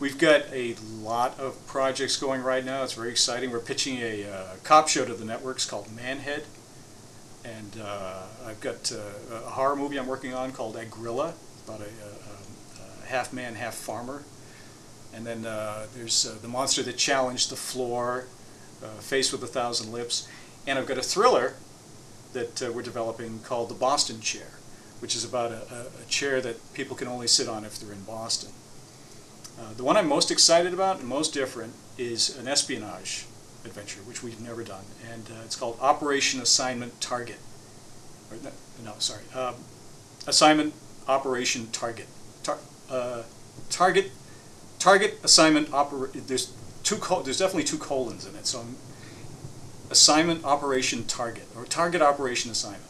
We've got a lot of projects going right now. It's very exciting. We're pitching a uh, cop show to the networks called Manhead. And uh, I've got uh, a horror movie I'm working on called Agrilla, about a, a, a half man, half farmer. And then uh, there's uh, The Monster That Challenged the Floor, uh, Face with a Thousand Lips. And I've got a thriller that we're developing called The Boston Chair, which is about a, a chair that people can only sit on if they're in Boston. Uh, the one I'm most excited about and most different is an espionage adventure, which we've never done, and uh, it's called Operation Assignment Target. Or, no, no, sorry, um, Assignment Operation Target. Tar uh, target, Target Assignment Oper. There's two. there's definitely two colons in it, so I'm, Assignment Operation Target or Target Operation Assignment.